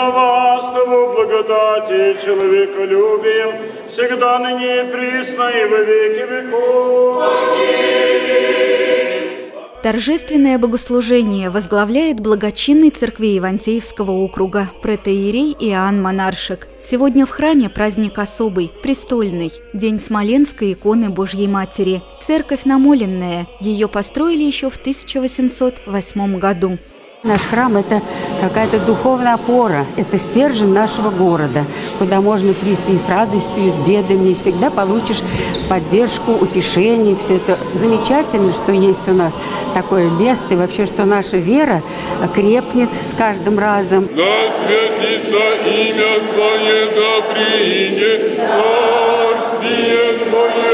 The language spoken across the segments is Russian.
на вас того благодати и человеколюбием, всегда ныне присно и во веки веков. Торжественное богослужение возглавляет благочинный церкви Ивантеевского округа протеерей Иоанн Монаршек. Сегодня в храме праздник особый, престольный, День Смоленской иконы Божьей Матери. Церковь намоленная, ее построили еще в 1808 году. Наш храм – это какая-то духовная опора, это стержень нашего города, куда можно прийти с радостью, с бедами, и всегда получишь поддержку, утешение. Все это замечательно, что есть у нас такое место, и вообще, что наша вера крепнет с каждым разом. Да святится имя Твое, да приидет царствие Твое.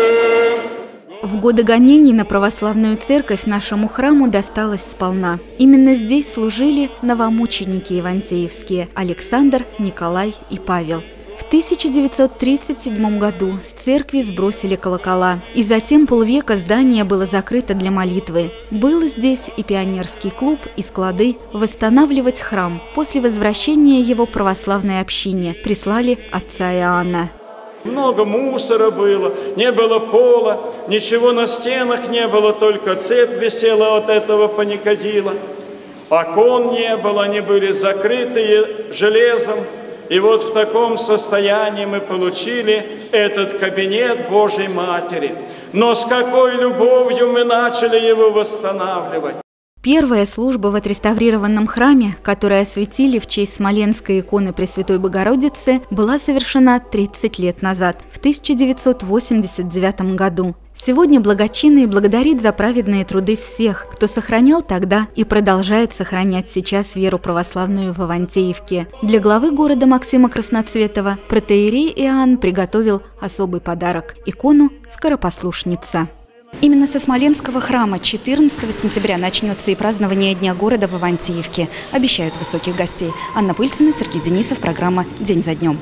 В годы гонений на православную церковь нашему храму досталось сполна. Именно здесь служили новомученики ивантеевские Александр, Николай и Павел. В 1937 году с церкви сбросили колокола, и затем полвека здание было закрыто для молитвы. Был здесь и пионерский клуб, и склады. Восстанавливать храм после возвращения его православной общине прислали отца Иоанна. Много мусора было, не было пола, ничего на стенах не было, только цепь висела от этого паникодила. Окон не было, они были закрытые железом. И вот в таком состоянии мы получили этот кабинет Божьей Матери. Но с какой любовью мы начали его восстанавливать. Первая служба в отреставрированном храме, которую осветили в честь Смоленской иконы Пресвятой Богородицы, была совершена 30 лет назад, в 1989 году. Сегодня благочинный благодарит за праведные труды всех, кто сохранял тогда и продолжает сохранять сейчас веру православную в Авантеевке. Для главы города Максима Красноцветова протеерей Иоанн приготовил особый подарок – икону «Скоропослушница». Именно со Смоленского храма 14 сентября начнется и празднование Дня города в Ивантеевке. Обещают высоких гостей. Анна Пыльцина, Сергей Денисов, программа «День за днем».